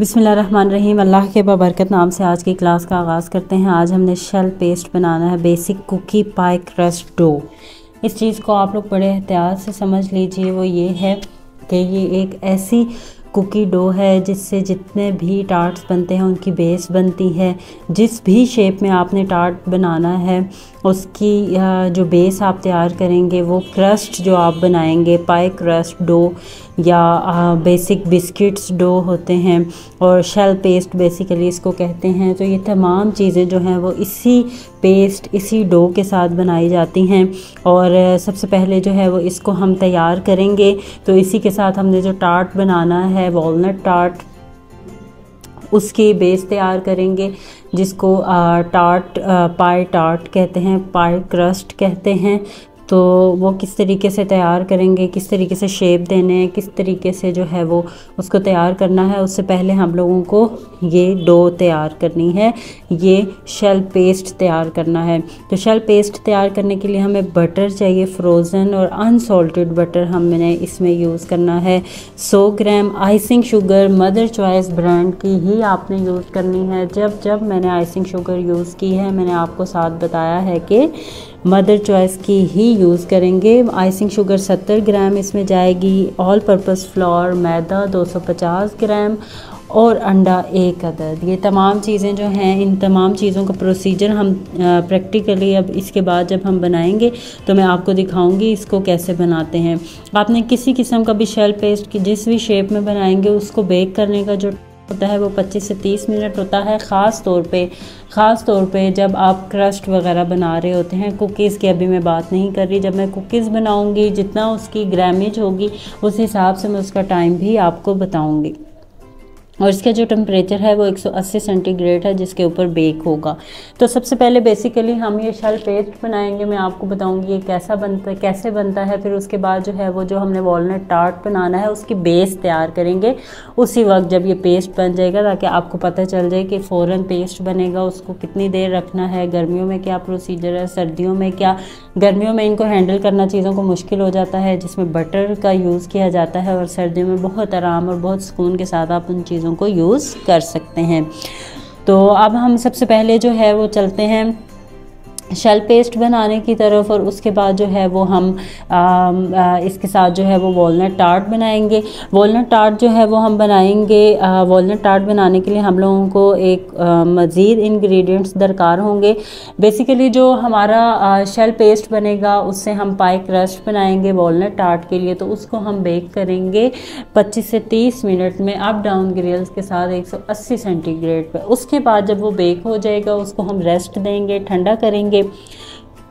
बिसमीम अल्लाह के बरकत नाम से आज की क्लास का आगाज़ करते हैं। आज हमने शेल पेस्ट बनाना है basic cookie pie crust dough इस चीज़ को आप लोग बड़े एहतियात से समझ लीजिए। वो ये है कि ये एक ऐसी कुकी डो है, जिससे जितने भी टार्ट्स बनते हैं, उनकी बेस बनती है। जिस भी शेप में आपने टार्ट बनाना है उसकी जो बेस आप तैयार करेंगे, वो क्रस्ट जो आप बनाएँगे पाए क्रस्ट डो या बेसिक बिस्किट्स डो होते हैं और शेल पेस्ट बेसिकली इसको कहते हैं। तो ये तमाम चीज़ें जो हैं, वो इसी पेस्ट इसी डो के साथ बनाई जाती हैं और सबसे पहले जो है, वो इसको हम तैयार करेंगे। तो इसी के साथ हमने जो टार्ट बनाना है वॉलनट टार्ट उसकी बेस तैयार करेंगे जिसको टार्ट पाई टार्ट कहते हैं पाई क्रस्ट कहते हैं। तो वो किस तरीके से तैयार करेंगे, किस तरीके से शेप देने हैं, किस तरीके से जो है वो उसको तैयार करना है, उससे पहले हम लोगों को ये डो तैयार करनी है, ये शेल पेस्ट तैयार करना है। तो शेल पेस्ट तैयार करने के लिए हमें बटर चाहिए फ्रोज़न और अनसॉल्टेड बटर हमने इसमें यूज़ करना है। 100 gram icing sugar Mother Choice brand की ही आपने यूज़ करनी है। जब जब मैंने आइसिंग शुगर यूज़ की है, मैंने आपको साथ बताया है कि मदर चॉइस की ही यूज़ करेंगे। आइसिंग शुगर 70 ग्राम इसमें जाएगी। All purpose flour maida 250 gram और अंडा एक अदद। ये तमाम चीज़ें जो हैं, इन तमाम चीज़ों का प्रोसीजर हम प्रैक्टिकली अब इसके बाद जब हम बनाएँगे तो मैं आपको दिखाऊँगी इसको कैसे बनाते हैं। आपने किसी किस्म का भी शेल पेस्ट की जिस भी शेप में बनाएँगे, उसको बेक करने का जो होता है, वो 25 से 30 मिनट होता है, ख़ास तौर पे, ख़ास तौर पे जब आप क्रस्ट वगैरह बना रहे होते हैं, कुकीज़ की अभी मैं बात नहीं कर रही, जब मैं कुकीज़ बनाऊँगी, जितना उसकी ग्रामेज होगी, उस हिसाब से मैं उसका टाइम भी आपको बताऊँगी। और इसका जो टेम्परेचर है वो 180 सेंटीग्रेड है, जिसके ऊपर बेक होगा। तो सबसे पहले बेसिकली हम ये शल पेस्ट बनाएँगे। मैं आपको बताऊँगी ये कैसा बनता है कैसे बनता है। फिर उसके बाद जो है वो जो हमने वॉलनट टार्ट बनाना है, उसकी बेस तैयार करेंगे। उसी वक्त जब ये पेस्ट बन जाएगा, ताकि आपको पता चल जाए कि फ़ौर पेस्ट बनेगा। उसको कितनी देर रखना है, गर्मियों में क्या प्रोसीजर है, सर्दियों में क्या? गर्मियों में इनको हैंडल करना चीज़ों को मुश्किल हो जाता है, जिसमें बटर का यूज़ किया जाता है। और सर्दियों में बहुत आराम और बहुत सुकून के साथ आप उन चीज़ों चीज़ों को यूज़ कर सकते हैं। तो अब हम सबसे पहले जो है वो चलते हैं शेल पेस्ट बनाने की तरफ़ और उसके बाद जो है वो हम आ, आ, इसके साथ जो है वो वॉलनट टार्ट बनाएँगे। वॉलनट टार्ट जो है वो हम बनाएँगे वॉलनट टार्ट बनाने के लिए हम लोगों को एक मज़ीद इंग्रेडिएंट्स दरकार होंगे। बेसिकली जो हमारा शेल पेस्ट बनेगा उससे हम पाई क्रस्ट बनाएँगे वॉलनट टार्ट के लिए तो उसको हम बेक करेंगे 25 से 30 मिनट में अप डाउन ग्रिल्स के साथ 180 सेंटीग्रेड पर उसके बाद जब वो बेक हो जाएगा उसको हम रेस्ट देंगे ठंडा करेंगे। करेंगे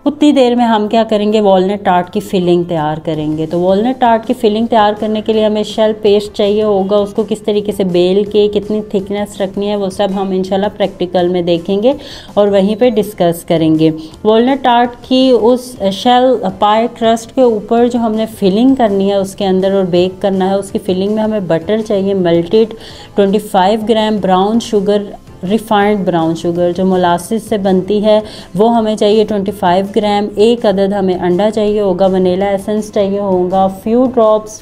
उतनी देर में हम क्या करेंगे? वॉलनट टार्ट की फिलिंग तैयार करेंगे। तो वॉलनट टार्ट की फिलिंग तैयार करने के लिए हमें शेल पेस्ट चाहिए होगा। उसको किस तरीके से बेल के, कितनी थिकनेस रखनी है, वो सब हम इंशाल्लाह प्रैक्टिकल में देखेंगे और वहीं पे डिस्कस करेंगे। वॉलनट टार्ट की उस शेल पाए ट्रस्ट के ऊपर जो हमने फिलिंग करनी है, उसके अंदर और बेक करना है, उसकी फिलिंग में हमें बटर चाहिए melted 25 gram brown sugar refined brown sugar जो मोलासिस से बनती है, वो हमें चाहिए 25 ग्राम एक अदद हमें अंडा चाहिए होगा वनीला एसेंस चाहिए होगा few drops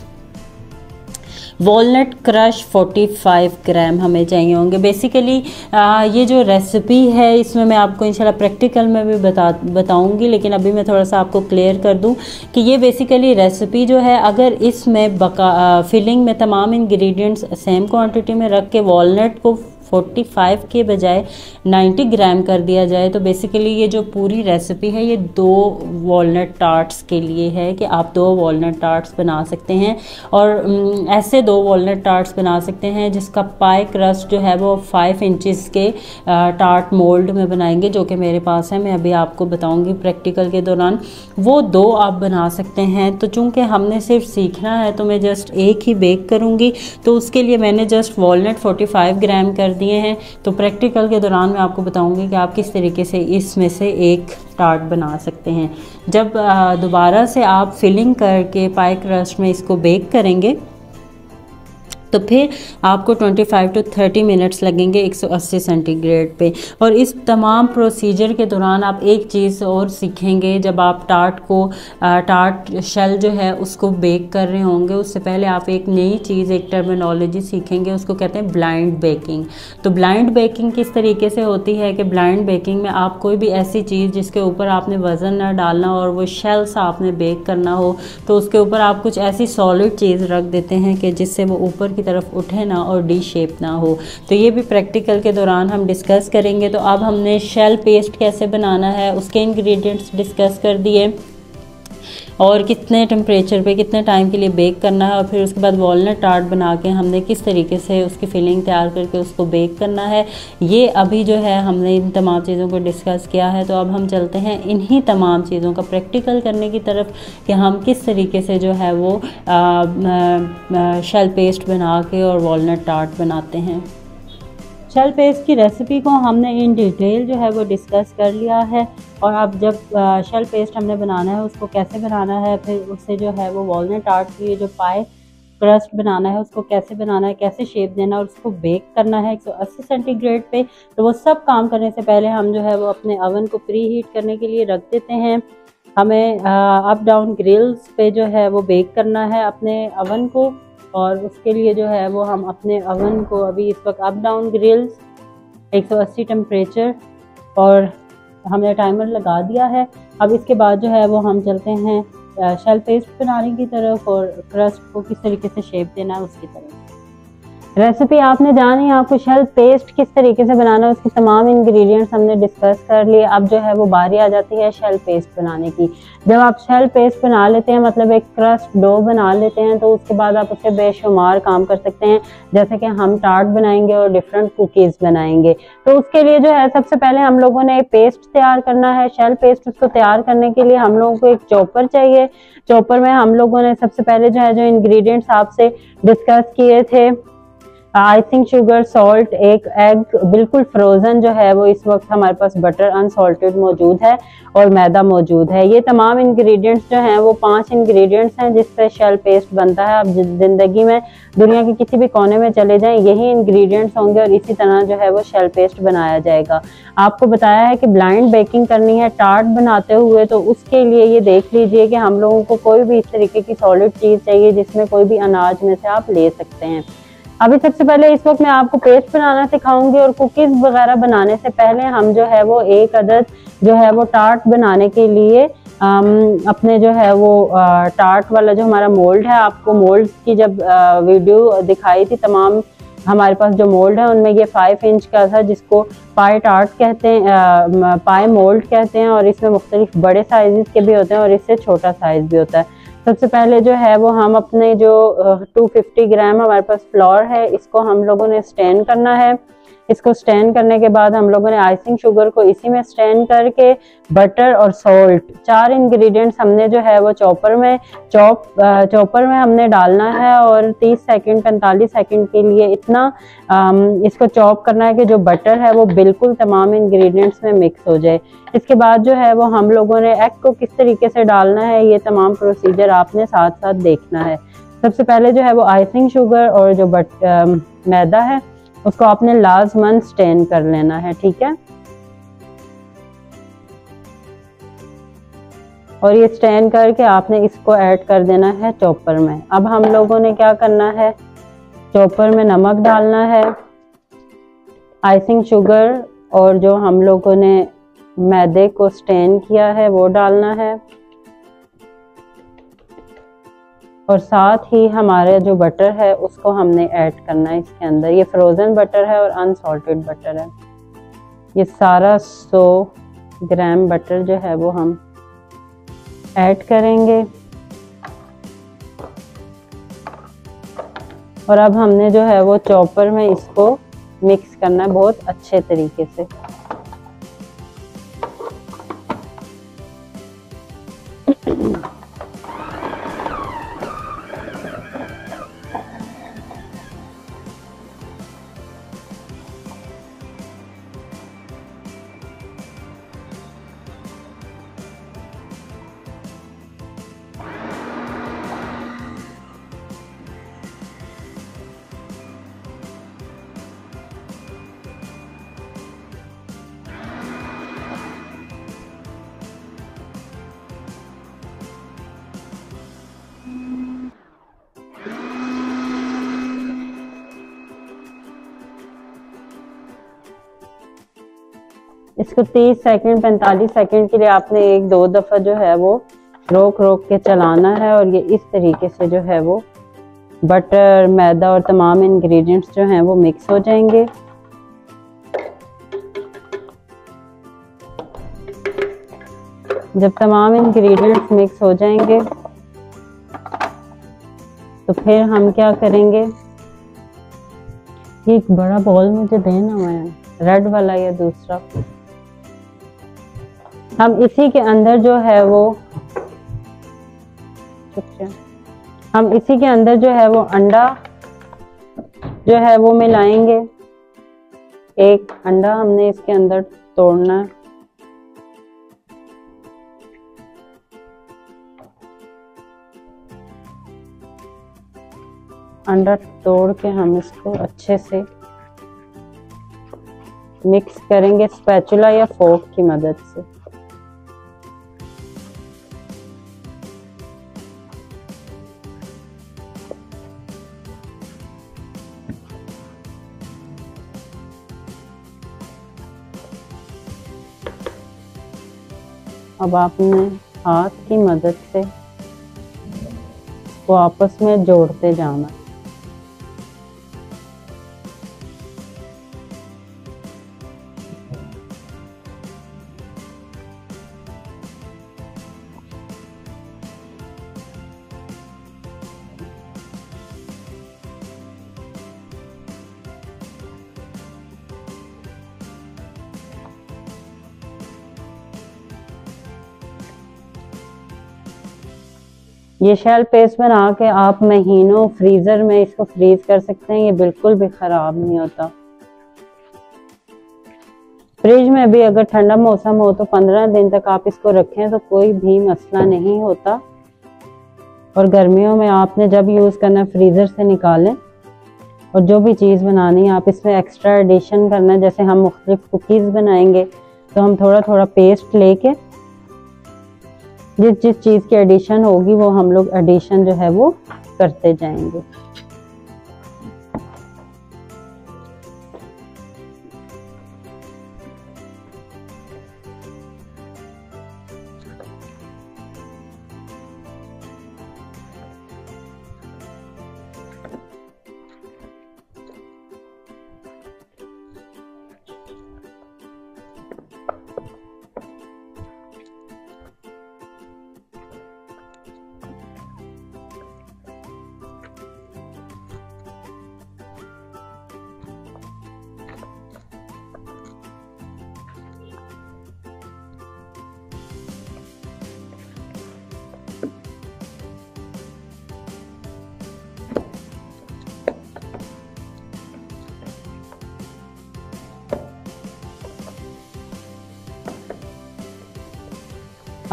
walnut crush 45 gram हमें चाहिए होंगे। बेसिकली ये जो रेसिपी है, इसमें मैं आपको इंशाल्लाह प्रैक्टिकल में भी बता, बताऊँगी, लेकिन अभी मैं थोड़ा सा आपको क्लियर कर दूँ कि ये बेसिकली रेसिपी जो है, अगर इसमें बका फिलिंग में तमाम इंग्रेडिएंट्स सेम क्वांटिटी में रख के वॉलनट को 45 के बजाय 90 ग्राम कर दिया जाए। तो बेसिकली ये जो पूरी रेसिपी है, ये दो वॉलनट टार्ट्स के लिए है कि आप दो वॉलनट टार्ट्स बना सकते हैं। और ऐसे दो वॉलनट टार्ट्स बना सकते हैं जिसका पाए क्रस्ट जो है वो फाइव इंचज़ के टार्ट मोल्ड में बनाएँगे, जो कि मेरे पास है। मैं अभी आपको बताऊँगी प्रैक्टिकल के दौरान। वो दो आप बना सकते हैं। तो चूँकि हमने सिर्फ़ सीखना है तो मैं जस्ट एक ही बेक करूँगी। तो उसके लिए मैंने जस्ट वॉलनट 45 ग्राम कर दिए हैं। तो प्रैक्टिकल के दौरान मैं आपको बताऊँगी कि आप किस तरीके से इसमें से एक टार्ट बना सकते हैं। जब दोबारा से आप फिलिंग करके पाई क्रस्ट में इसको बेक करेंगे तो फिर आपको 25 टू 30 मिनट्स लगेंगे 180 सेंटीग्रेड पे। और इस तमाम प्रोसीजर के दौरान आप एक चीज़ और सीखेंगे, जब आप टार्ट को टार्ट शेल जो है उसको बेक कर रहे होंगे, उससे पहले आप एक नई चीज़, एक टर्मिनोलॉजी सीखेंगे, उसको कहते हैं ब्लाइंड बेकिंग तो ब्लाइंड बेकिंग किस तरीके से होती है कि ब्लाइंड बेकिंग में आप कोई भी ऐसी चीज़ जिसके ऊपर आपने वज़न ना डालना और वो शेल्स आपने बेक करना हो तो उसके ऊपर आप कुछ ऐसी सॉलिड चीज़ रख देते हैं कि जिससे वो ऊपर की तरफ़ उठे ना और डी शेप ना हो। तो ये भी प्रैक्टिकल के दौरान हम डिस्कस करेंगे। तो अब हमने शेल पेस्ट कैसे बनाना है, उसके इंग्रेडिएंट्स डिस्कस कर दिए। और कितने टेम्परेचर पे, कितने टाइम के लिए बेक करना है और फिर उसके बाद वॉलनट टार्ट बना के हमने किस तरीके से उसकी फिलिंग तैयार करके उसको बेक करना है। ये अभी जो है हमने इन तमाम चीज़ों को डिस्कस किया है। तो अब हम चलते हैं इन्हीं तमाम चीज़ों का प्रैक्टिकल करने की तरफ़ कि हम किस तरीके से जो है वो शेल पेस्ट बना के और वॉलनट टार्ट बनाते हैं। शेल पेस्ट की रेसिपी को हमने इन डिटेल जो है वो डिस्कस कर लिया है और अब जब शेल पेस्ट हमने बनाना है, उसको कैसे बनाना है, फिर उससे जो है वो वॉलनट आर्ट की जो पाए क्रस्ट बनाना है, उसको कैसे बनाना है, कैसे शेप देना है और उसको बेक करना है 180 सेंटीग्रेड पे तो वो सब काम करने से पहले हम जो है वो अपने अवन को प्री हीट करने के लिए रख देते हैं। हमें अप डाउन ग्रिल्स पे जो है वो बेक करना है अपने अवन को। और उसके लिए जो है वो हम अपने अवन को अभी इस वक्त अप डाउन ग्रिल्स 180 टेम्परेचर और हमने टाइमर लगा दिया है। अब इसके बाद जो है वो हम चलते हैं शेल पेस्ट बनाने की तरफ़ और क्रस्ट को किस तरीके से शेप देना है उसकी तरफ़। रेसिपी आपने जानी आपको शेल पेस्ट किस तरीके से बनाना है, उसकी तमाम इंग्रेडिएंट्स हमने डिस्कस कर लिए। अब जो है वो बारी आ जाती है शेल पेस्ट बनाने की। जब आप शेल पेस्ट बना लेते हैं मतलब एक क्रस्ट डो बना लेते हैं तो उसके बाद आप उससे बेशुमार काम कर सकते हैं। जैसे कि हम टार्ट बनाएँगे और डिफरेंट कुकीज़ बनाएँगे। तो उसके लिए जो है, सबसे पहले हम लोगों ने पेस्ट तैयार करना है। शेल पेस्ट उसको तैयार करने के लिए हम लोगों को एक चॉपर चाहिए। चॉपर में हम लोगों ने सबसे पहले जो है, जो इंग्रेडिएंट्स आपसे डिस्कस किए थे आइसिंग शुगर सॉल्ट एक एग बिल्कुल फ्रोज़न जो है, वो इस वक्त हमारे पास बटर अनसॉल्टेड मौजूद है और मैदा मौजूद है। ये तमाम इंग्रेडिएंट्स जो हैं, वो पाँच इंग्रेडिएंट्स हैं जिससे शेल पेस्ट बनता है। आप ज़िंदगी में, दुनिया के किसी भी कोने में चले जाएँ, यही इंग्रेडिएंट्स होंगे और इसी तरह जो है वो शेल पेस्ट बनाया जाएगा। आपको बताया है कि ब्लाइंड बेकिंग करनी है टार्ट बनाते हुए तो उसके लिए ये देख लीजिए कि हम लोगों को कोई भी इस तरीके की सॉलिड चीज़ चाहिए जिसमें कोई भी अनाज में से आप ले सकते हैं। अभी सबसे पहले इस वक्त मैं आपको पेस्ट बनाना सिखाऊँगी और कुकीज़ वगैरह बनाने से पहले हम जो है वो एक अदद जो है वो टार्ट बनाने के लिए आम, अपने जो है वो आ, टार्ट वाला जो हमारा मोल्ड है आपको मोल्ड की जब आ, वीडियो दिखाई थी तमाम हमारे पास जो मोल्ड है उनमें ये फाइव इंच का था जिसको पाए टार्ट कहते हैं पाए मोल्ड कहते हैं और इसमें मुख्तलिफ़ बड़े साइज़ के भी होते हैं और इससे छोटा साइज़ भी होता है। सबसे पहले जो है वो हम अपने जो 250 ग्राम हमारे पास फ्लोर है, इसको हम लोगों ने स्टैंड करना है। इसको स्टैंड करने के बाद हम लोगों ने आइसिंग शुगर को इसी में स्टैंड करके बटर और सॉल्ट, चार इंग्रेडिएंट्स हमने जो है वो चॉपर में, चॉप चॉपर में हमने डालना है और 30 सेकंड 45 सेकंड के लिए इतना इसको चॉप करना है कि जो बटर है वो बिल्कुल तमाम इंग्रेडिएंट्स में मिक्स हो जाए। इसके बाद जो है वो हम लोगों ने एग को किस तरीके से डालना है, ये तमाम प्रोसीजर आपने साथ साथ देखना है। सबसे पहले जो है वो आइसिंग शुगर और जो बट मैदा है उसको आपने लाजमन स्टेन कर लेना है, ठीक है? और ये स्टैंड करके आपने इसको ऐड कर देना है चॉपर में। अब हम लोगों ने क्या करना है? चॉपर में नमक डालना है आइसिंग शुगर और जो हम लोगों ने मैदे को स्टेन किया है, वो डालना है। और साथ ही हमारे जो बटर है, उसको हमने ऐड करना है इसके अंदर। ये फ्रोज़न बटर है और अनसॉल्टेड बटर है। ये सारा सौ ग्राम बटर जो है, वो हम ऐड करेंगे। और अब हमने जो है, वो चॉपर में इसको मिक्स करना है बहुत अच्छे तरीके से। इसको 30 सेकंड 45 सेकंड के लिए आपने एक दो दफ़ा जो है वो रोक रोक के चलाना है और ये इस तरीके से जो है वो बटर मैदा और तमाम इंग्रेडिएंट्स जो हैं वो मिक्स हो जाएँगे। जब तमाम इंग्रेडिएंट्स मिक्स हो जाएँगे तो फिर हम क्या करेंगे? एक बड़ा बॉल मुझे देना हुआ है रेड वाला या दूसरा? हम इसी के अंदर जो है वो हम इसी के अंदर जो है वो अंडा जो है वो मिलाएँगे। एक अंडा हमने इसके अंदर तोड़ना है। अंडा तोड़ के हम इसको अच्छे से मिक्स करेंगे स्पैचुला या फोक की मदद से। अब आपने हाथ की मदद से वापस में जोड़ते जाना। ये शेल पेस्ट बना के आप महीनों फ्रीजर में इसको फ्रीज कर सकते हैं, ये बिल्कुल भी खराब नहीं होता। फ्रिज में भी अगर ठंडा मौसम हो तो पंद्रह दिन तक आप इसको रखें तो कोई भी मसला नहीं होता। और गर्मियों में आपने जब यूज़ करना फ्रीज़र से निकालें। और जो भी चीज़ बनानी है, आप इसमें एक्स्ट्रा एडिशन करना है, जैसे हम मुख्तलिफ़ कुकीज़ बनाएँगे तो हम थोड़ा थोड़ा पेस्ट लेके जिस जिस चीज़ की एडिशन होगी, वो हम लोग एडिशन जो है वो करते जाएँगे।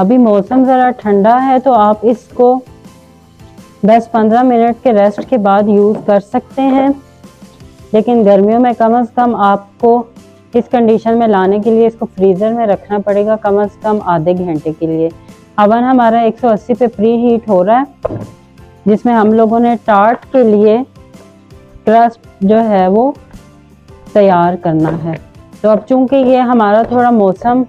अभी मौसम ज़रा ठंडा है तो आप इसको 10-15 मिनट के रेस्ट के बाद यूज़ कर सकते हैं। लेकिन गर्मियों में कम अज़ कम आपको इस कंडीशन में लाने के लिए इसको फ्रीज़र में रखना पड़ेगा कम अज़ कम आधे घंटे के लिए। अवन हमारा 180 पे प्री हीट हो रहा है, जिसमें हम लोगों ने टार्ट के लिए क्रस्ट जो है वो तैयार करना है। तो अब चूँकि ये हमारा थोड़ा मौसम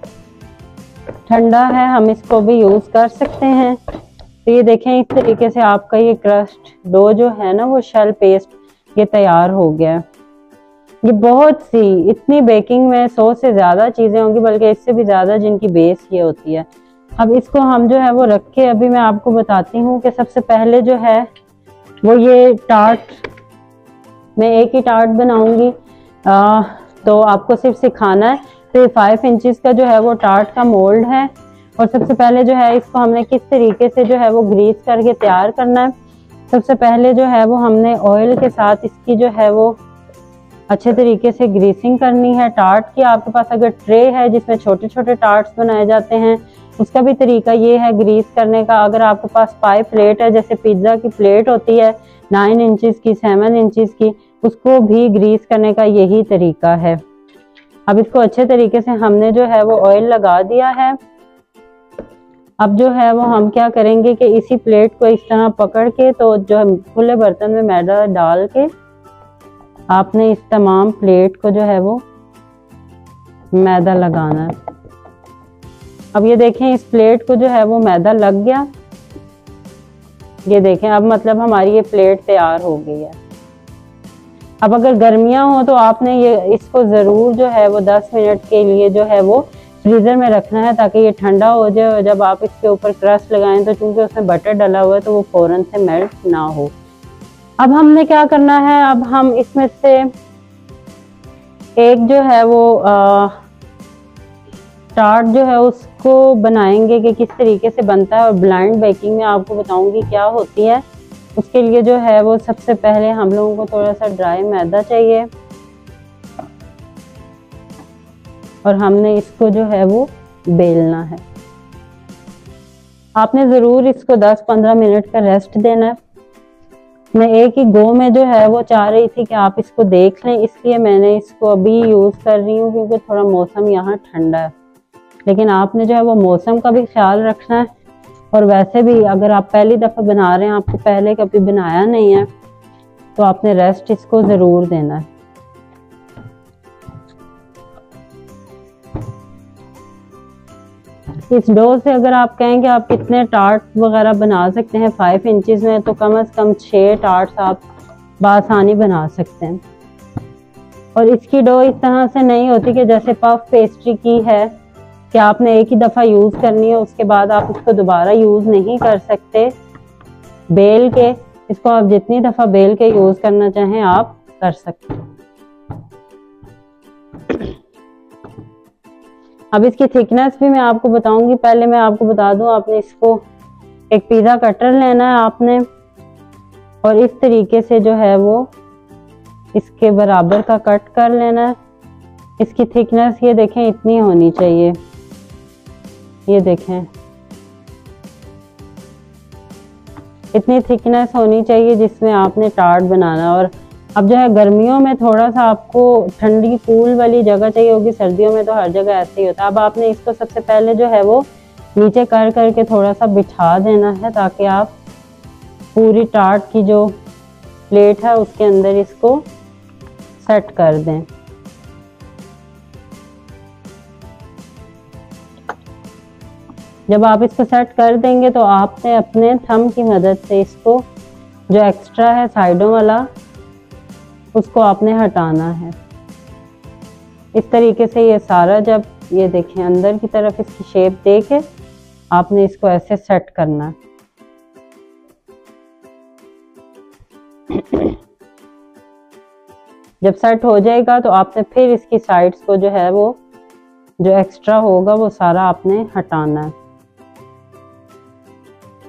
ठंडा है, हम इसको भी यूज़ कर सकते हैं। तो ये देखें, इस तरीके से आपका ये क्रस्ट डो जो है ना, वो शेल पेस्ट ये तैयार हो गया ये बहुत सी, इतनी बेकिंग में सौ से ज़्यादा चीज़ें होंगी, बल्कि इससे भी ज़्यादा जिनकी बेस ये होती है। अब इसको हम जो है, वो रख के अभी मैं आपको बताती हूँ कि सबसे पहले जो है, वो ये टार्ट मैं एक ही टार्ट बनाऊँगी। तो आपको सिर्फ़ सिखाना है तो फाइव इंचज का जो है वो टार्ट का मोल्ड है। और सबसे पहले जो है इसको हमने किस तरीके से जो है वो ग्रीस करके तैयार करना है। सबसे पहले जो है वो हमने ऑयल के साथ इसकी जो है वो अच्छे तरीके से ग्रीसिंग करनी है। टार्ट की आपके पास अगर ट्रे है जिसमें छोटे छोटे टार्ट्स बनाए जाते हैं, उसका भी तरीका ये है ग्रीस करने का। अगर आपके पास पाई प्लेट है, जैसे पिज़्ज़ा की प्लेट होती है नाइन इंचज़ की सेवन इंचज़ की, उसको भी ग्रीस करने का यही तरीका है। अब इसको अच्छे तरीके से हमने जो है वो ऑयल लगा दिया है। अब जो है वो हम क्या करेंगे कि इसी प्लेट को इस तरह पकड़ के तो जो है खुले बर्तन में मैदा डाल के आपने इस तमाम प्लेट को जो है वो मैदा लगाना है। अब ये देखें, इस प्लेट को जो है वो मैदा लग गया। ये देखें, अब मतलब हमारी ये प्लेट तैयार हो गई है। अब अगर गर्मियाँ हो तो आपने ये, इसको ज़रूर जो है वो 10 मिनट के लिए जो है वो फ्रीज़र में रखना है ताकि ये ठंडा हो जाए और जब आप इसके ऊपर क्रस्ट लगाएँ तो चूँकि उसमें बटर डला हुआ है तो वो फ़ौरन से मेल्ट ना हो। अब हमने क्या करना है? अब हम इसमें से एक जो है वो टार्ट जो है उसको बनाएँगे कि किस तरीके से बनता है और ब्लाइंड बेकिंग में आपको बताऊँगी क्या होती है। उसके लिए जो है वो सबसे पहले हम लोगों को थोड़ा सा ड्राई मैदा चाहिए। और हमने इसको जो है वो बेलना है। आपने ज़रूर इसको 10-15 मिनट का रेस्ट देना है। मैं एक ही गो में जो है वो चाह रही थी कि आप इसको देख लें, इसलिए मैंने इसको अभी यूज़ कर रही हूँ क्योंकि थोड़ा मौसम यहाँ ठंडा है। लेकिन आपने जो है वो मौसम का भी ख्याल रखना है। और वैसे भी अगर आप पहली दफ़ा बना रहे हैं, आपको पहले कभी बनाया नहीं है तो आपने रेस्ट इसको ज़रूर देना है। इस डो से अगर आप कहें कि आप कितने टार्ट वगैरह बना सकते हैं फाइव इंचज में तो कम अज़ कम छः टार्ट्स आप बासानी बना सकते हैं। और इसकी डो इस तरह से नहीं होती कि जैसे पफ पेस्ट्री की है कि आपने एक ही दफ़ा यूज़ करनी है, उसके बाद आप इसको दोबारा यूज़ नहीं कर सकते। बेल के, इसको आप जितनी दफ़ा बेल के यूज़ करना चाहें, आप कर सकते अब इसकी थिकनेस भी मैं आपको बताऊँगी। पहले मैं आपको बता दूँ, आपने इसको एक पिज़्ज़ा कटर लेना है आपने। और इस तरीके से जो है वो इसके बराबर का कट कर लेना है। इसकी थिकनेस ये देखें, इतनी होनी चाहिए। ये देखें। इतनी थिकनेस होनी चाहिए जिसमें आपने टार्ट बनाना और अब जो है गर्मियों में थोड़ा सा आपको ठंडी कूल वाली जगह चाहिए होगी, सर्दियों में तो हर जगह ऐसे ही होता है। अब आपने इसको सबसे पहले जो है वो नीचे कर, करके थोड़ा सा बिछा देना है ताकि आप पूरी टाट की जो प्लेट है उसके अंदर इसको सेट कर दें। जब आप इसको सेट कर देंगे तो आपने अपने थम की मदद से इसको जो एक्स्ट्रा है साइडों वाला, उसको आपने हटाना है। इस तरीके से ये सारा जब ये देखें, अंदर की तरफ़ इसकी शेप देखे, आपने इसको ऐसे सेट करना। है जब सेट हो जाएगा तो आपने फिर इसकी साइड्स को जो है वो, जो एक्स्ट्रा होगा वो सारा आपने हटाना है।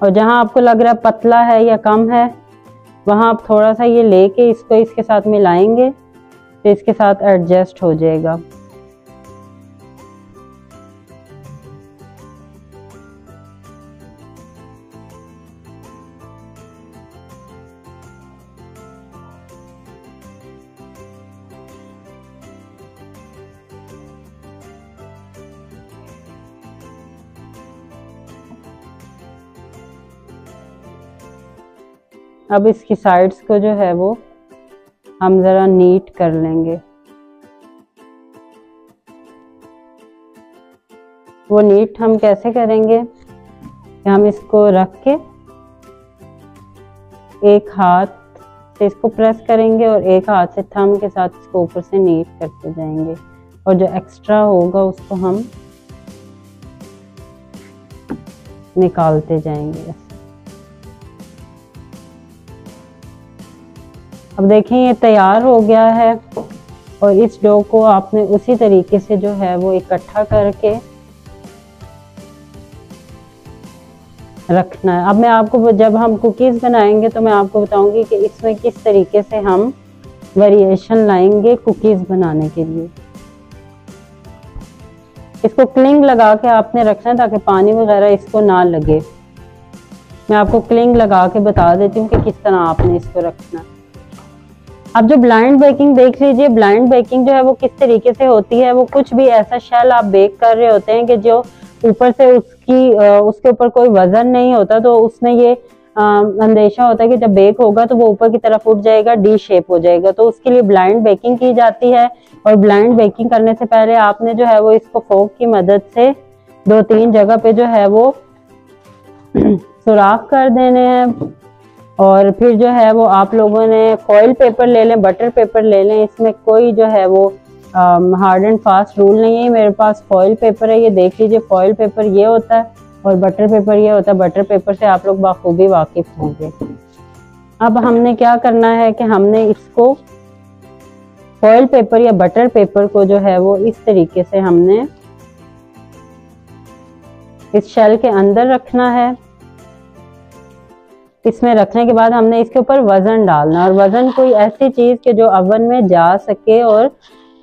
और जहाँ आपको लग रहा है पतला है या कम है, वहाँ आप थोड़ा सा ये लेके इसको इसके साथ मिलाएँगे तो इसके साथ एडजस्ट हो जाएगा। अब इसकी साइड्स को जो है वो हम ज़रा नीट कर लेंगे। वो नीट हम कैसे करेंगे कि हम इसको रख के एक हाथ से इसको प्रेस करेंगे और एक हाथ से थम के साथ इसको ऊपर से नीट करते जाएँगे। और जो एक्स्ट्रा होगा उसको हम निकालते जाएँगे। अब देखें, ये तैयार हो गया है और इस डो को आपने उसी तरीके से जो है वो इकट्ठा करके रखना है। अब मैं आपको जब हम कुकीज़ बनाएँगे तो मैं आपको बताऊँगी कि इसमें किस तरीके से हम वेरिएशन लाएँगे कुकीज़ बनाने के लिए। इसको क्लिंग लगा के आपने रखना है ताकि पानी वगैरह इसको ना लगे। मैं आपको क्लिंग लगा के बता देती हूँ कि किस तरह आपने इसको रखना है। अब जो ब्लाइंड बेकिंग देख लीजिए ब्लाइंड बेकिंग जो है वो किस तरीके से होती है? वो कुछ भी ऐसा शेल आप बेक कर रहे होते हैं कि जो ऊपर से उसकी उसके ऊपर कोई वज़न नहीं होता तो उसमें ये अंदेशा होता है कि जब बेक होगा तो वो ऊपर की तरफ़ उठ जाएगा डी शेप हो जाएगा। तो उसके लिए ब्लाइंड बेकिंग की जाती है और ब्लाइंड बेकिंग करने से पहले आपने जो है वो इसको फोक की मदद से दो तीन जगह पे जो है वो सुराख कर देने हैं। और फिर जो है वो आप लोगों ने फॉइल पेपर ले लें बटर पेपर ले लें, इसमें कोई जो है वो हार्ड एंड फास्ट रूल नहीं है मेरे पास फॉइल पेपर है, ये देख लीजिए फॉइल पेपर ये होता है और बटर पेपर ये होता है बटर पेपर से आप लोग बाखूबी वाकिफ होंगे। अब हमने क्या करना है कि हमने इसको फॉइल पेपर या बटर पेपर को जो है वो इस तरीके से हमने इस शेल के अंदर रखना है। इसमें रखने के बाद हमने इसके ऊपर वज़न डालना और वज़न कोई ऐसी चीज़ के जो अवन में जा सके और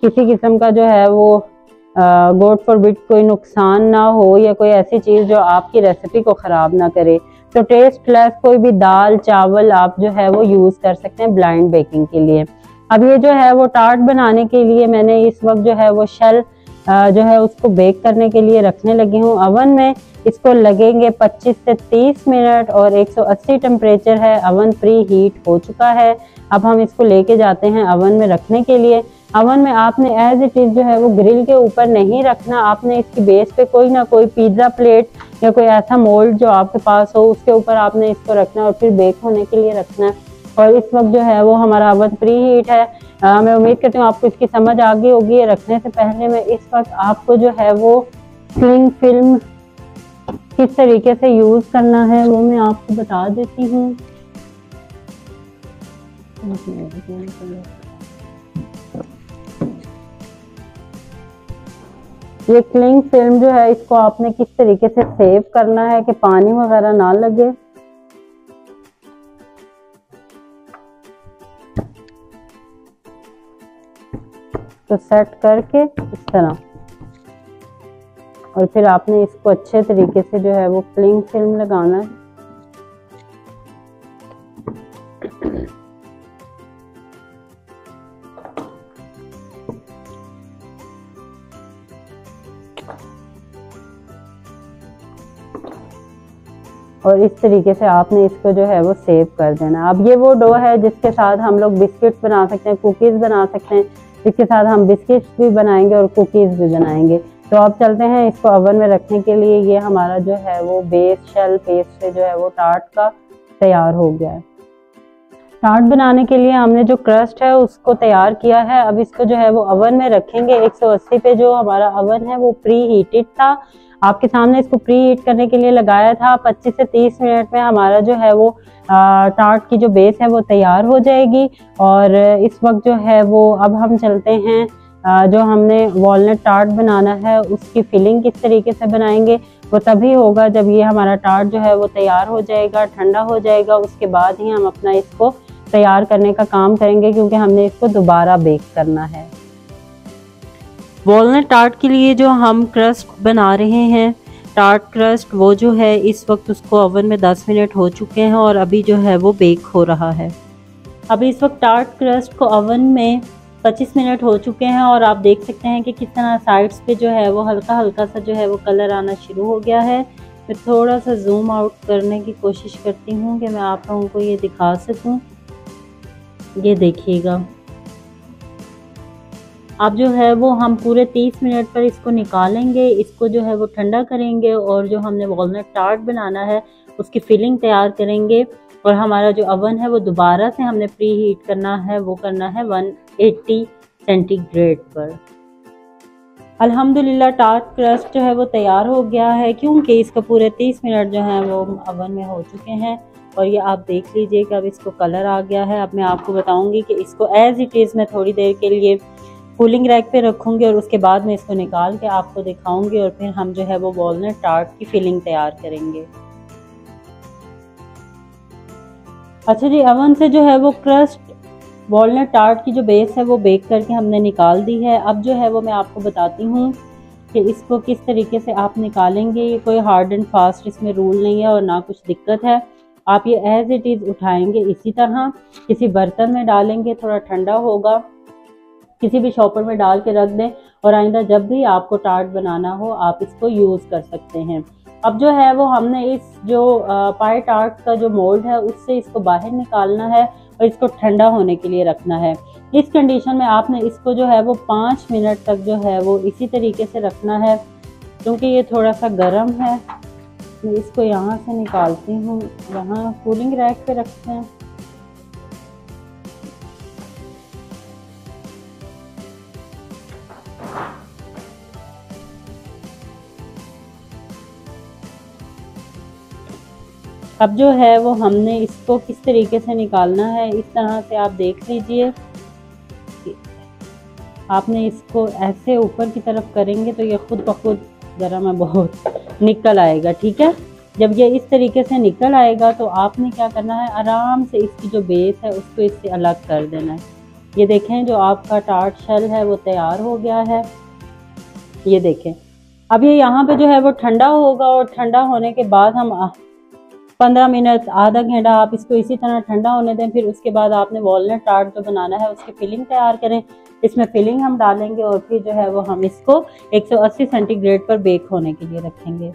किसी किस्म का जो है वो गोड फॉर बिट कोई नुकसान ना हो या कोई ऐसी चीज़ जो आपकी रेसिपी को ख़राब ना करे। तो टेस्ट प्लस कोई भी दाल, चावल आप जो है वो यूज़ कर सकते हैं ब्लाइंड बेकिंग के लिए। अब ये जो है वो टार्ट बनाने के लिए मैंने इस वक्त जो है वो शेल जो है उसको बेक करने के लिए रखने लगी हूँ। अवन में इसको लगेंगे 25 से 30 मिनट और 180 टेम्परेचर है। अवन प्री हीट हो चुका है। अब हम इसको लेके जाते हैं अवन में रखने के लिए। अवन में आपने एज इट इज़ जो है वो ग्रिल के ऊपर नहीं रखना। आपने इसकी बेस पे कोई ना कोई पिज़्ज़ा प्लेट या कोई ऐसा मोल्ड जो आपके पास हो, उसके ऊपर आपने इसको रखना और फिर बेक होने के लिए रखना। और इस वक्त जो है वो हमारा अवन प्री हीट है। आ, मैं उम्मीद करती हूँ आपको इसकी समझ आ गई होगी। रखने से पहले मैं इस वक्त आपको जो है वो क्लिंग फ़िल्म किस तरीके से यूज़ करना है वो मैं आपको बता देती हूँ। ये क्लिंग फ़िल्म जो है इसको आपने किस तरीके से सेव करना है कि पानी वगैरह ना लगे। तो सेट करके इस तरह। और फिर आपने इसको अच्छे तरीके से जो है वो क्लिंग फ़िल्म लगाना है। और इस तरीके से आपने इसको जो है वो सेव कर देना। अब ये वो डो है जिसके साथ हम लोग बिस्किट्स बना सकते हैं कुकीज़ बना सकते हैं। जिसके साथ हम बिस्किट्स भी बनाएँगे और कुकीज़ भी बनाएँगे। तो अब चलते हैं इसको ओवन में रखने के लिए। ये हमारा जो है वो बेस शेल पेस्ट से जो है वो टार्ट का तैयार हो गया है। टार्ट बनाने के लिए हमने जो क्रस्ट है उसको तैयार किया है। अब इसको जो है वो ओवन में रखेंगे। 180 पे जो हमारा ओवन है वो प्री हीटेड था। आपके सामने इसको प्री हीट करने के लिए लगाया था। 25 से 30 मिनट में हमारा जो है वो टार्ट की जो बेस है वो तैयार हो जाएगी। और इस वक्त जो है वो, अब हम चलते हैं जो हमने वॉलनट टार्ट बनाना है, उसकी फिलिंग किस तरीके से बनाएँगे, वो तभी होगा जब ये हमारा टार्ट जो है वो तैयार हो जाएगा, ठंडा हो जाएगा। उसके बाद ही हम अपना इसको तैयार करने का काम करेंगे, क्योंकि हमने इसको दोबारा बेक करना है। वॉलनट टार्ट के लिए जो हम क्रस्ट बना रहे हैं टार्ट क्रस्ट वो जो है इस वक्त उसको ओवन में 10 मिनट हो चुके हैं और अभी जो है वो बेक हो रहा है। अभी इस वक्त टार्ट क्रस्ट को ओवन में 25 मिनट हो चुके हैं और आप देख सकते हैं कि किस तरह साइड्स पे जो है वो हल्का हल्का सा जो है वो कलर आना शुरू हो गया है। मैं थोड़ा सा जूम आउट करने की कोशिश करती हूँ कि मैं आप लोगों को ये दिखा सकूँ। ये देखिएगा। अब जो है वो हम पूरे 30 मिनट पर इसको निकालेंगे, इसको जो है वो ठंडा करेंगे और जो हमने वॉलनट टार्ट बनाना है, उसकी फिलिंग तैयार करेंगे और हमारा जो अवन है वो दोबारा से हमने प्री हीट करना है, वो करना है 180 सेंटीग्रेड पर। अल्हम्दुलिल्लाह टार्ट क्रस्ट जो है वो तैयार हो गया है, क्योंकि इसका पूरे 30 मिनट जो है वो अवन में हो चुके हैं और ये आप देख लीजिए कि अब इसको कलर आ गया है। अब मैं आपको बताऊँगी कि इसको एज इट इज़ मैं थोड़ी देर के लिए कूलिंग रैक पे रखूँगी और उसके बाद मैं इसको निकाल के आपको दिखाऊँगी और फिर हम जो है वो वॉलनट टार्ट की फिलिंग तैयार करेंगे। अच्छा जी अवन से जो है वो क्रस्ट वॉलनट टार्ट की जो बेस है वो बेक करके हमने निकाल दी है। अब जो है वो मैं आपको बताती हूँ कि इसको किस तरीके से आप निकालेंगे। ये कोई हार्ड एंड फास्ट इसमें रूल नहीं है और ना कुछ दिक्कत है। आप ये एज इट इज़ उठाएँगे इसी तरह। किसी बर्तन में डालेंगे, थोड़ा ठंडा होगा। किसी भी शॉपर में डाल के रख दें और आइंदा जब भी आपको टार्ट बनाना हो, आप इसको यूज़ कर सकते हैं। अब जो है वो हमने इस जो पाए टार्ट का जो मोल्ड है, उससे इसको बाहर निकालना है और इसको ठंडा होने के लिए रखना है। इस कंडीशन में आपने इसको जो है वो पाँच मिनट तक जो है वो इसी तरीके से रखना है, क्योंकि ये थोड़ा सा गर्म है। मैं इसको यहाँ से निकालती हूँ। यहाँ कूलिंग रैक पे रखते हैं। अब जो है वो हमने इसको किस तरीके से निकालना है, इस तरह से आप देख लीजिए। आपने इसको ऐसे ऊपर की तरफ़ करेंगे तो ये खुद ब खुद गर्म है बहुत निकल आएगा, ठीक है? जब ये इस तरीके से निकल आएगा तो आपने क्या करना है, आराम से इसकी जो बेस है उसको इससे अलग कर देना है। ये देखें जो आपका टार्ट शेल है वो तैयार हो गया है। ये देखें। अब ये यहाँ पे जो है वो ठंडा होगा और ठंडा होने के बाद हम पंद्रह मिनट, आधा घंटा आप इसको इसी तरह ठंडा होने दें, फिर उसके बाद आपने वॉलनट टार्ट जो बनाना है, उसकी फिलिंग तैयार करें। इसमें फिलिंग हम डालेंगे और फिर जो है वो हम इसको 180 सेंटीग्रेड पर बेक होने के लिए रखेंगे।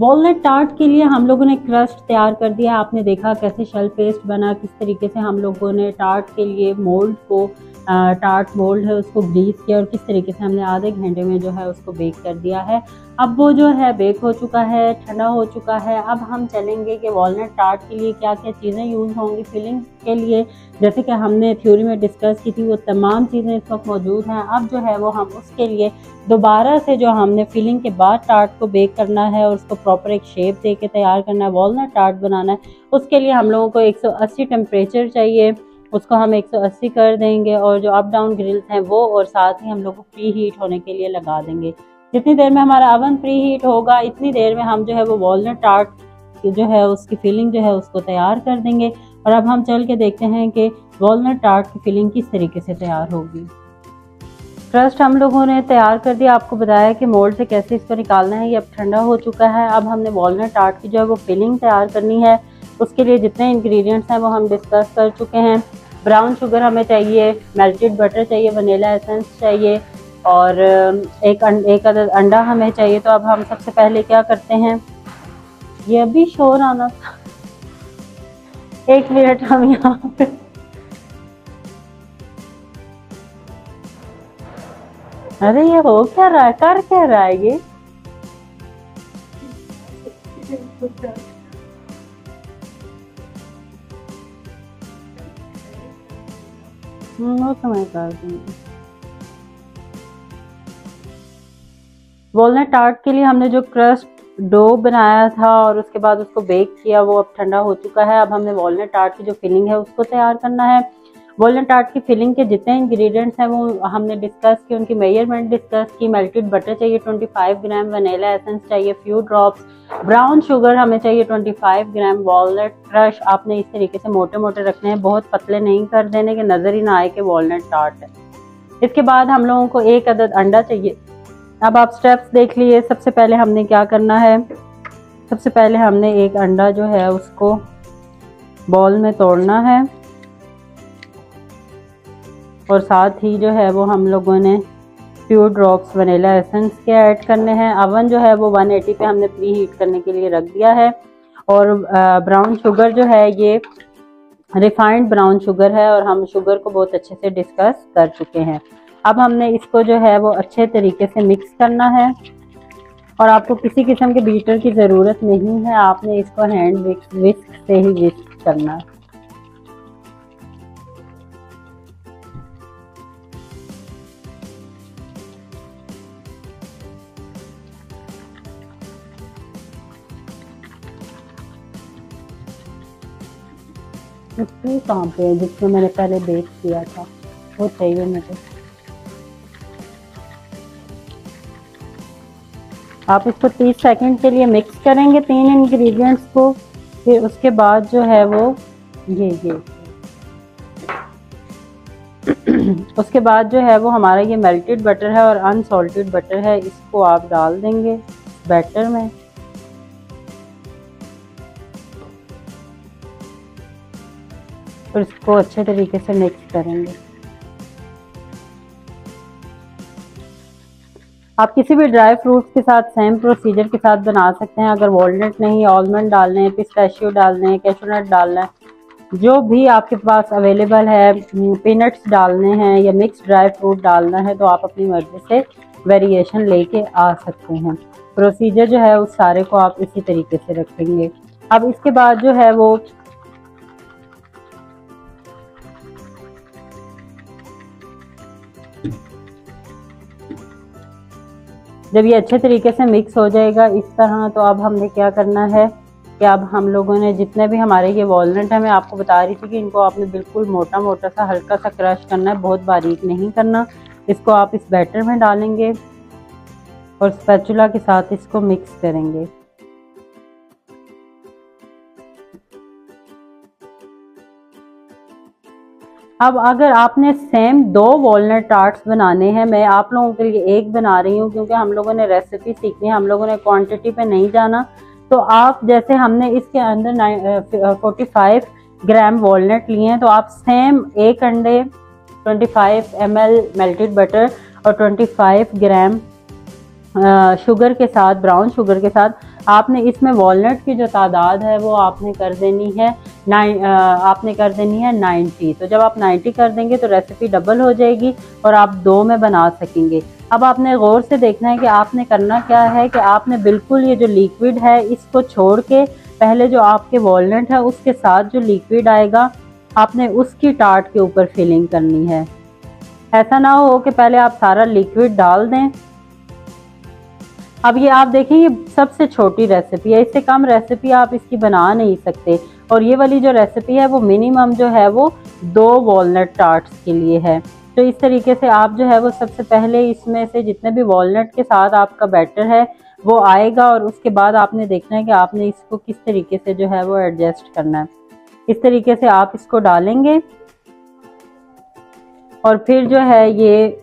वॉलनट टार्ट के लिए हम लोगों ने क्रस्ट तैयार कर दिया। आपने देखा कैसे शेल पेस्ट बना, किस तरीके से हम लोगों ने टार्ट के लिए मोल्ड को टार्ट मोल्ड है, उसको ग्रीस किया और किस तरीके से हमने आधे घंटे में जो है उसको बेक कर दिया है। अब वो जो है बेक हो चुका है, ठंडा हो चुका है। अब हम चलेंगे कि वॉलनट टार्ट के लिए क्या क्या चीज़ें यूज़ होंगी फिलिंग के लिए। जैसे कि हमने थ्योरी में डिस्कस की थी, वो तमाम चीज़ें इस वक्त मौजूद हैं। अब जो है वो हम उसके लिए दोबारा से जो हमने फिलिंग के बाद टार्ट को बेक करना है और उसको प्रॉपर एक शेप दे के तैयार करना है वॉलनट टार्ट बनाना है, उसके लिए हम लोगों को एक टेम्परेचर चाहिए। उसको हम 180 कर देंगे और जो अप डाउन ग्रिल्स हैं वो और साथ ही हम लोग को प्री हीट होने के लिए लगा देंगे। जितनी देर में हमारा अवन प्री हीट होगा, इतनी देर में हम जो है वो वॉलनट टार्ट जो है उसकी फिलिंग जो है उसको तैयार कर देंगे। और अब हम चल के देखते हैं कि वॉलनट टार्ट की फिलिंग किस तरीके से तैयार होगी। क्रस्ट हम लोगों ने तैयार कर दिया, आपको बताया कि मोल्ड से कैसे इसको निकालना है, ये अब ठंडा हो चुका है। अब हमने वॉलनट टार्ट की जो है वो फिलिंग तैयार करनी है। उसके लिए जितने इंग्रेडिएंट्स हैं वो हम डिस्कस कर चुके हैं। ब्राउन शुगर हमें चाहिए मेल्टेड बटर चाहिए वनीला एसेंस चाहिए और एक एक अदर अंडा हमें चाहिए तो अब हम सबसे पहले क्या करते हैं? ये अभी शोर आना। था एक मिनट, हम यहाँ पे। अरे, ये हो क्या रहा है? कर क्या रहा है ये? वो समय कर दूँगी। वॉलनट टार्ट के लिए हमने जो क्रस्ट डो बनाया था और उसके बाद उसको बेक किया, वो अब ठंडा हो चुका है। अब हमने वॉलनट टार्ट की जो फिलिंग है उसको तैयार करना है। वॉलनट टार्ट की फिलिंग के जितने इंग्रेडिएंट्स हैं, वो हमने डिस्कस किए उनकी मेज़रमेंट डिस्कस की। मेल्टेड बटर चाहिए 25 ग्राम वनीला एसेंस चाहिए फ्यू ड्रॉप्स ब्राउन शुगर हमें चाहिए 25 ग्राम वॉलनट क्रश आपने इस तरीके से मोटे मोटे रखने हैं। बहुत पतले नहीं कर देने के, नज़र ही ना आए कि वॉलनट टार्ट है। इसके बाद हम लोगों को एक अदद अंडा चाहिए। अब आप स्टेप्स देख लिए। सबसे पहले हमने क्या करना है? सबसे पहले हमने एक अंडा जो है उसको बॉल में तोड़ना है। और साथ ही जो है वो हम लोगों ने प्योर ड्रॉप्स वनीला एसेंस के ऐड करने हैं। अवन जो है वो 180 पे हमने प्री हीट करने के लिए रख दिया है। और ब्राउन शुगर जो है ये रिफाइंड ब्राउन शुगर है और हम शुगर को बहुत अच्छे से डिस्कस कर चुके हैं। अब हमने इसको जो है वो अच्छे तरीके से मिक्स करना है। और आपको किसी किस्म के बीटर की ज़रूरत नहीं है, आपने इसको हैंड विस्क से ही विस्क करना। है कहाँ पे जिसमें मैंने पहले बेक किया था। वो चाहिए मुझे। आप इसको 30 सेकंड के लिए मिक्स करेंगे तीन इंग्रेडिएंट्स को, फिर उसके बाद जो है वो ये ये। उसके बाद जो है वो हमारा ये मेल्टेड बटर है और अनसॉल्टेड बटर है, इसको आप डाल देंगे बैटर में। और इसको अच्छे तरीके से मिक्स करेंगे। आप किसी भी ड्राई फ्रूट्स के साथ, सेम प्रोसीजर के साथ बना सकते हैं। अगर वॉलनट नहीं ऑलमंड डालने हैं पिस्ताशियो डालने कैशोनट डालना है, जो भी आपके पास अवेलेबल है पीनट्स डालने हैं या मिक्स ड्राई फ्रूट डालना है तो आप अपनी मर्ज़ी से वेरिएशन लेके आ सकते हैं। प्रोसीजर जो है, उस सारे को आप इसी तरीके से रखेंगे। अब इसके बाद जो है, वो जब ये अच्छे तरीके से मिक्स हो जाएगा इस तरह तो अब हमने क्या करना है कि अब हम लोगों ने जितने भी हमारे ये वॉलनट है, मैं आपको बता रही थी कि इनको आपने बिल्कुल मोटा मोटा सा हल्का सा क्रश करना है, बहुत बारीक नहीं करना। इसको आप इस बैटर में डालेंगे और स्पैचुला के साथ इसको मिक्स करेंगे। अब अगर आपने सेम दो वॉलनट टार्ट्स बनाने हैं, मैं आप लोगों के लिए एक बना रही हूँ, क्योंकि हम लोगों ने रेसिपी सीखनी है, हम लोगों ने क्वांटिटी पे नहीं जाना तो आप जैसे हमने इसके अंदर फोर्टी फाइव ग्राम वॉलनट लिए हैं तो आप सेम एक अंडे 25 फाइव एम मेल्टेड बटर और 25 ग्राम शुगर के साथ ब्राउन शुगर के साथ आपने इसमें वॉलनट की जो तादाद है, वो आपने कर देनी है नाइन आपने कर देनी है 90 तो जब आप 90 कर देंगे तो रेसिपी डबल हो जाएगी और आप दो में बना सकेंगे। अब आपने गौर से देखना है कि आपने करना क्या है कि आपने बिल्कुल ये जो लिक्विड है, इसको छोड़ के पहले जो आपके वॉलनट है, उसके साथ जो लिक्विड आएगा, आपने उसकी टार्ट के ऊपर फिलिंग करनी है। ऐसा ना हो कि पहले आप सारा लिक्विड डाल दें अब ये आप देखें, ये सबसे छोटी रेसिपी है। इससे कम रेसिपी आप इसकी बना नहीं सकते। और ये वाली जो रेसिपी है, वो मिनिमम जो है, वो दो वॉलनट टार्ट्स के लिए है। तो इस तरीके से आप जो है, वो सबसे पहले इसमें से जितने भी वॉलनट के साथ आपका बैटर है, वो आएगा और उसके बाद आपने देखना है कि आपने इसको किस तरीके से जो है, वो एडजस्ट करना है। इस तरीके से आप इसको डालेंगे। और फिर जो है, ये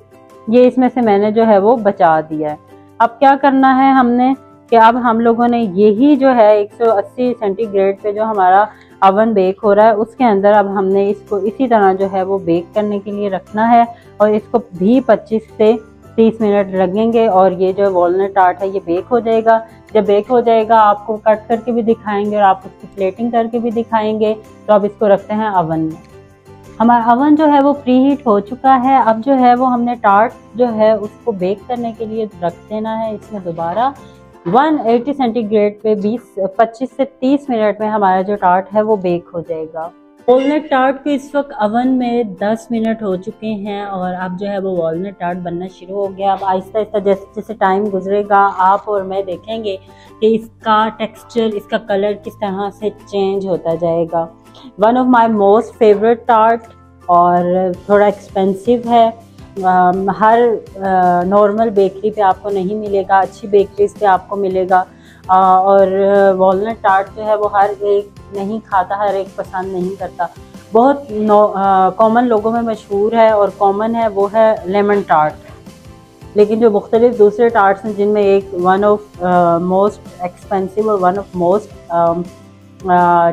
ये इसमें से मैंने जो है, वो बचा दिया है। अब क्या करना है हमने कि अब हम लोगों ने यही जो है 180 सेंटीग्रेड पे जो हमारा अवन बेक हो रहा है, उसके अंदर अब हमने इसको इसी तरह जो है वो बेक करने के लिए रखना है और इसको भी 25 से 30 मिनट लगेंगे और ये जो वॉलनट आर्ट है ये बेक हो जाएगा। जब बेक हो जाएगा, आपको कट करके भी दिखाएँगे और आप उसकी प्लेटिंग करके भी दिखाएँगे। तो अब इसको रखते हैं अवन में। हमारा अवन जो है वो प्री हीट हो चुका है। अब जो है वो हमने टार्ट जो है उसको बेक करने के लिए रख देना है। इसमें दोबारा 180 सेंटीग्रेड पे 20 25 से 30 मिनट में हमारा जो टार्ट है वो बेक हो जाएगा। वॉलनट टार्ट को इस वक्त अवन में 10 मिनट हो चुके हैं और अब जो है वो वॉलनट टार्ट बनना शुरू हो गया। अब आहिस्ता आहिस्ता जैसे जैसे टाइम गुजरेगा, आप और मैं देखेंगे कि इसका टेक्सचर इसका कलर किस तरह से चेंज होता जाएगा। One of my most favourite tart और थोड़ा एक्सपेंसिव है। Um, हर नॉर्मल uh, बेकरी पे आपको नहीं मिलेगा अच्छी बेकरीज पे आपको मिलेगा। Uh, और वॉलनट टार्ट जो है वो हर एक नहीं खाता हर एक पसंद नहीं करता। बहुत कॉमन uh, लोगों में मशहूर है और कॉमन है वो है लेमन टार्ट लेकिन जो मुख्तलिफ़ दूसरे टार्ट्स हैं जिनमें एक वन ऑफ़ मोस्ट एक्सपेंसिव और one of most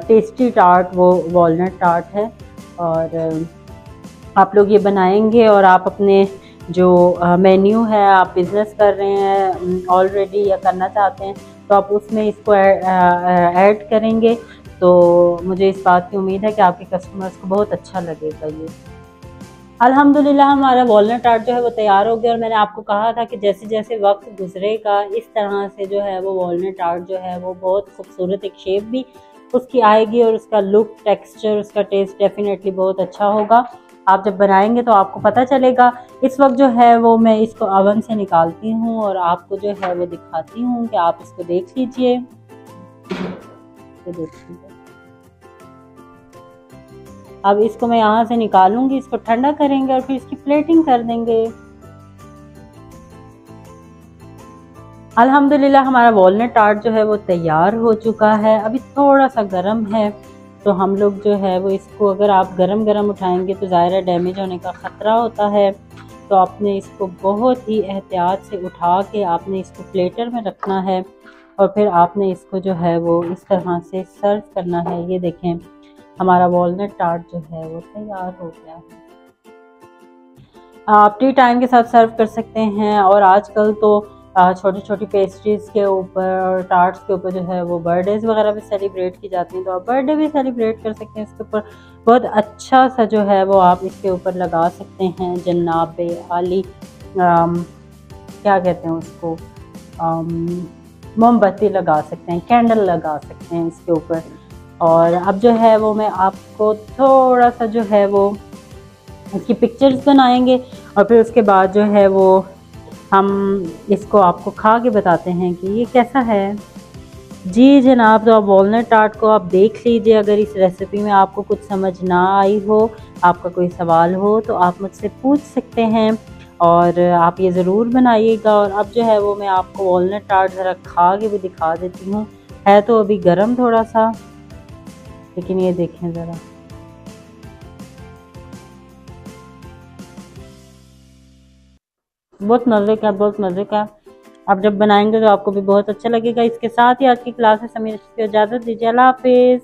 tasty tart, वो वॉलनट टार्ट है। और आप लोग ये बनाएँगे और आप अपने जो मेन्यू है, आप बिज़नेस कर रहे हैं ऑलरेडी या करना चाहते हैं तो आप उसमें इसको ऐड करेंगे। तो मुझे इस बात की उम्मीद है कि आपके कस्टमर्स को बहुत अच्छा लगेगा ये। अल्हम्दुलिल्लाह, हमारा वॉलनट आर्ट जो है वो तैयार हो गया और मैंने आपको कहा था कि जैसे जैसे वक्त गुजरेगा, इस तरह से जो है वो वॉलनट आर्ट जो है वो बहुत खूबसूरत एक शेप भी उसकी आएगी और उसका लुक टेक्सचर उसका टेस्ट डेफिनेटली बहुत अच्छा होगा। आप जब बनाएँगे तो आपको पता चलेगा, इस वक्त जो है वो मैं इसको अवन से निकालती हूँ और आपको जो है वो दिखाती हूँ कि आप इसको देख लीजिए। अब इसको मैं यहाँ से निकालूँगी, इसको ठंडा करेंगे और फिर इसकी प्लेटिंग कर देंगे। अल्हम्दुलिल्लाह, हमारा वॉलनट आर्ट जो है वो तैयार हो चुका है। अभी थोड़ा सा गर्म है तो हम लोग जो है वो इसको अगर आप गरम गरम उठाएँगे तो ज़ाहिर डैमेज होने का ख़तरा होता है। तो आपने इसको बहुत ही एहतियात से उठा के आपने इसको प्लेटर में रखना है और फिर आपने इसको जो है वो इस तरह से सर्व करना है। ये देखें, हमारा वॉलनट टार्ट जो है वो तैयार हो गया है। आप टी टाइम के साथ सर्व कर सकते हैं और आजकल तो छोटी छोटी पेस्ट्रीज के ऊपर और टार्ट्स के ऊपर जो है वो बर्थडेज वगैरह भी सेलिब्रेट की जाती हैं तो आप बर्थडे भी सेलिब्रेट कर सकते हैं इसके ऊपर। बहुत अच्छा सा जो है वो आप इसके ऊपर लगा सकते हैं जनाब आली आम, क्या कहते हैं उसको? मोमबत्ती लगा सकते हैं कैंडल लगा सकते हैं इसके ऊपर। और अब जो है वो मैं आपको थोड़ा सा जो है वो इसकी पिक्चर्स बनाएँगे और फिर उसके बाद जो है वो हम इसको आपको खा के बताते हैं कि ये कैसा है। जी जनाब तो आप वॉलनट टार्ट को आप देख लीजिए, अगर इस रेसिपी में आपको कुछ समझ ना आई हो, आपका कोई सवाल हो तो आप मुझसे पूछ सकते हैं और आप ये ज़रूर बनाइएगा। और अब जो है वो मैं आपको वॉलनट टार्ट ज़रा खा के भी दिखा देती हूँ। है तो अभी गर्म थोड़ा सा, लेकिन ये देखें ज़रा। बहुत मज़े का, बहुत मज़े का। आप जब बनाएँगे तो आपको भी बहुत अच्छा लगेगा। इसके साथ ही आज की क्लास में समीर इजाज़त दीजिए। अल्लाह हाफिज़।